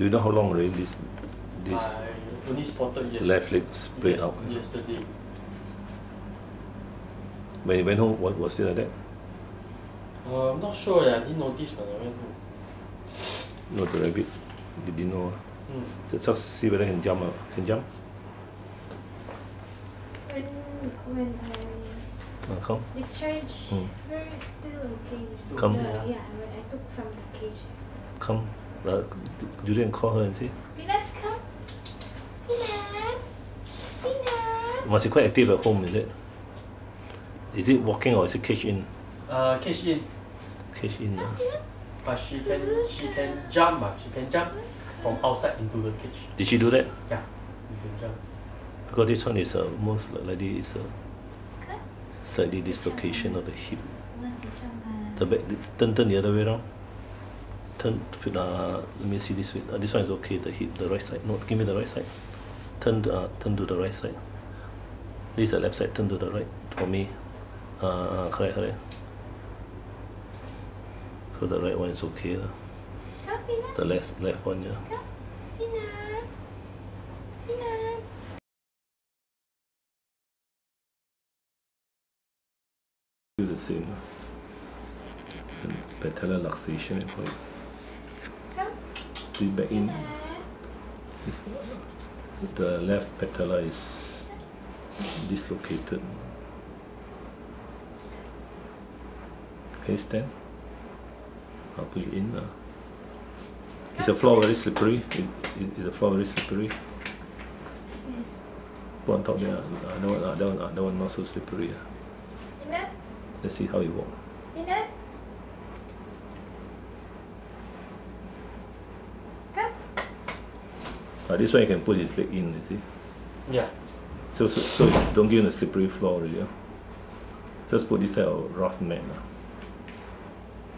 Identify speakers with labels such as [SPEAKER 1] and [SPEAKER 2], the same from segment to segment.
[SPEAKER 1] Do you know how long already this this
[SPEAKER 2] I only spotted
[SPEAKER 1] left leg split
[SPEAKER 2] yes,
[SPEAKER 1] out?
[SPEAKER 2] yesterday.
[SPEAKER 1] When you went home, what was it like that?
[SPEAKER 2] Uh, I'm not sure. I didn't notice when I went home.
[SPEAKER 1] No, the rabbit. You didn't know.
[SPEAKER 2] Mm.
[SPEAKER 1] Just just see whether can jump. ah. Can jump?
[SPEAKER 3] When when I
[SPEAKER 1] Uh, come.
[SPEAKER 3] discharged
[SPEAKER 1] Hmm.
[SPEAKER 3] her, still okay.
[SPEAKER 2] Still
[SPEAKER 1] Come.
[SPEAKER 3] The, yeah, when I took from the cage.
[SPEAKER 1] Come. Uh, Julian, call her and see.
[SPEAKER 3] Peanuts, come. Peanut. Peanut.
[SPEAKER 1] Must be quite active at home, is it? Is it walking or is it cage in?
[SPEAKER 2] Uh, cage in,
[SPEAKER 1] Cage in. ah.
[SPEAKER 2] but she can she can jump. Uh, she can jump from outside into the cage.
[SPEAKER 1] Did she do that?
[SPEAKER 2] Yeah, you can jump.
[SPEAKER 1] Because this one is uh, most likely is a slightly dislocation of the hip.
[SPEAKER 3] Want to jump, ah?
[SPEAKER 1] The back, turn, turn the other way around. Turn, uh, let me see this way. Uh, this one is okay, the hip, the right side. No, give me the right side. Turn, uh, turn to the right side. This is the left side, turn to the right for me. Uh, uh, correct, correct. So the right one is okay. lah.
[SPEAKER 3] Come, Peanut.
[SPEAKER 1] The left, left one, yeah.
[SPEAKER 3] Come. Peanut. Peanut.
[SPEAKER 1] Do the same. lah. Some patellar luxation, we call it.
[SPEAKER 3] Come.
[SPEAKER 1] Back in. The left patella is dislocated. You stand? I'll put you in. Uh. Is the floor very slippery? Is, is, is the floor very slippery?
[SPEAKER 3] Yes.
[SPEAKER 1] Put on top there. Uh, that, one, uh, that, one, uh, that one not so slippery. Uh. Let's see how it walk.
[SPEAKER 3] Peanut. Come.
[SPEAKER 1] Uh, this one you can put his leg in, you see.
[SPEAKER 2] Yeah.
[SPEAKER 1] So, so, so don't give him a slippery floor already. Uh. Just put this type of rough mat. Uh.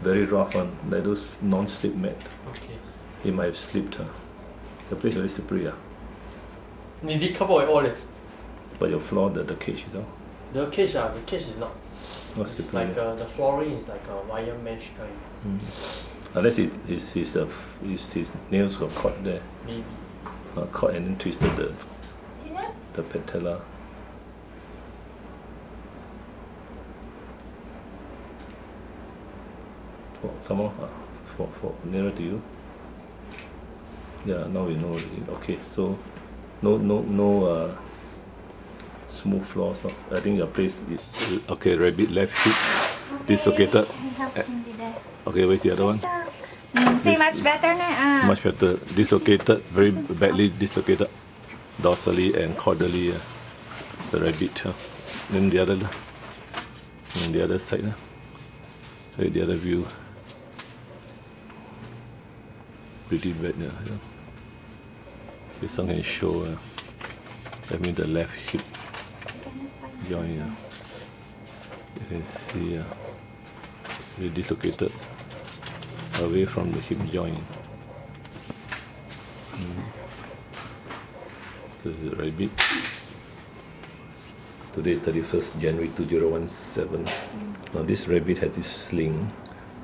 [SPEAKER 1] Very rough one, like those non-slip mat.
[SPEAKER 2] Okay.
[SPEAKER 1] He might have slipped. Uh. The place is very slippery. Uh.
[SPEAKER 2] Maybe cover with all it.
[SPEAKER 1] But your floor, the, the cage is all
[SPEAKER 2] The cage, uh, the cage is not.
[SPEAKER 1] not
[SPEAKER 2] It's
[SPEAKER 1] slippery.
[SPEAKER 2] like uh, the flooring is like a wire mesh kind.
[SPEAKER 1] Mm. Unless it, his, his, uh, his, his nails got caught there.
[SPEAKER 2] Maybe.
[SPEAKER 1] Uh, caught and then twisted the,
[SPEAKER 3] Peanut.
[SPEAKER 1] the patella. Oh, some more uh, for, for nearer to you. Yeah, now we know. Okay, so no no no uh, smooth floors. No. I think your place. Is, okay, rabbit left hip dislocated.
[SPEAKER 3] Help Cindy there.
[SPEAKER 1] Okay, where's the other one?
[SPEAKER 3] Mm, see, much better now. Ah.
[SPEAKER 1] Much better. Dislocated, very badly dislocated dorsally and caudally. Uh, the rabbit. Uh. Then the other, on the other side. Uh. The other view. Pretty bad. Yeah. yeah. This one can show. Uh, that means the left hip joint. Uh. You can see. Uh, very dislocated away from the hip joint. Mm. This is rabbit. Today is 31st January 2017. Now this rabbit has this sling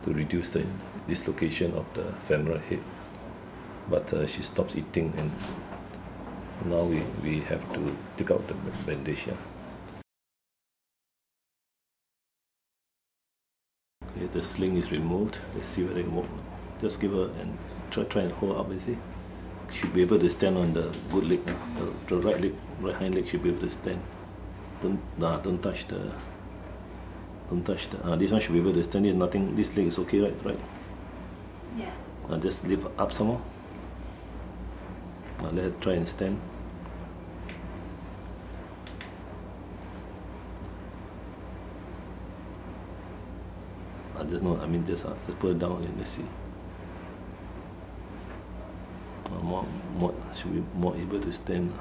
[SPEAKER 1] to reduce the dislocation of the femoral head. But uh, she stops eating and now we, we have to take out the bandage here. Okay, the sling is removed. Let's see whether it works. Just give her and try try and hold up. You see, should be able to stand on the good leg. uh, The, the right leg, right hind leg should be able to stand. Don't nah, don't touch the. Don't touch the. Uh, this one should be able to stand. There's nothing. This leg is okay, right? Right.
[SPEAKER 3] Yeah.
[SPEAKER 1] Uh, just lift up some more. Uh, let her try and stand. I just know. I mean, just uh, just put it down and let's see. Uh, more, more should be more able to stand.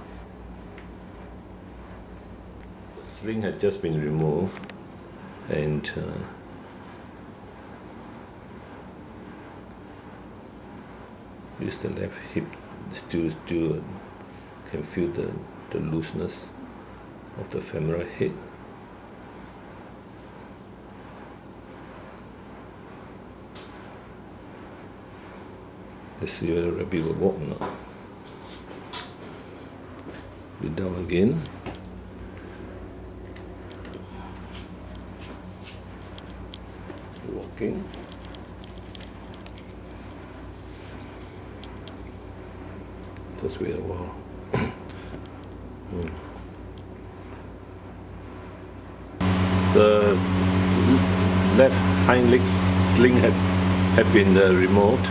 [SPEAKER 1] The sling had just been removed, and uh, this the left hip still still uh, can feel the the looseness of the femoral head. Let's see whether rabbit will walk or not. Be down again. Walking. Just wait a while. Hmm. The left hind leg sling had, had been uh, removed.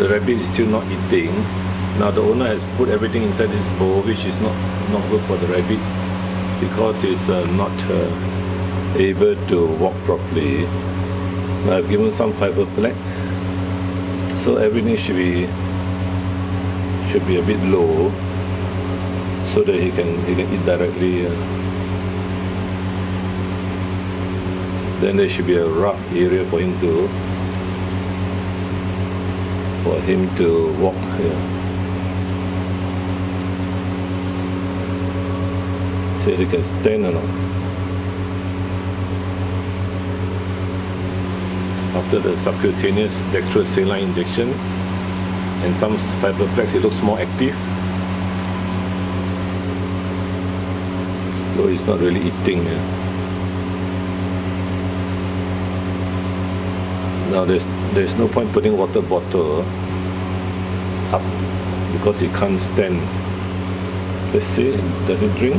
[SPEAKER 1] The rabbit is still not eating. Now the owner has put everything inside this bowl, which is not, not good for the rabbit because it's uh, not uh, able to walk properly. Now I've given some fiber flex, so everything should be should be a bit low so that he can he can eat directly. Uh, then there should be a rough area for him to for him to walk here. See if he can stand or not. After the subcutaneous dextrosaline injection, and some fiberflex, it looks more active. Though it's not really eating. Yeah. Now there's there's no point putting water bottle up because it can't stand. Let's see, does it drink?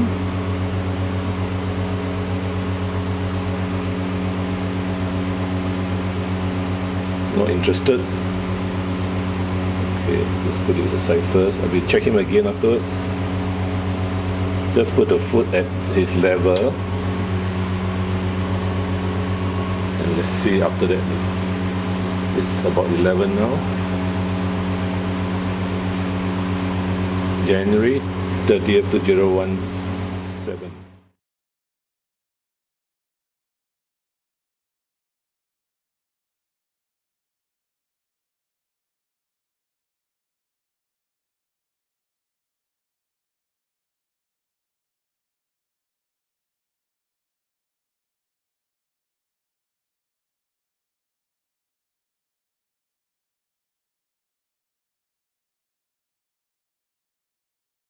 [SPEAKER 1] Not interested. Okay, let's put it aside first. I will check him again afterwards. Just put the foot at his level. And let's see after that. It's about 11 now. January 30th to 017.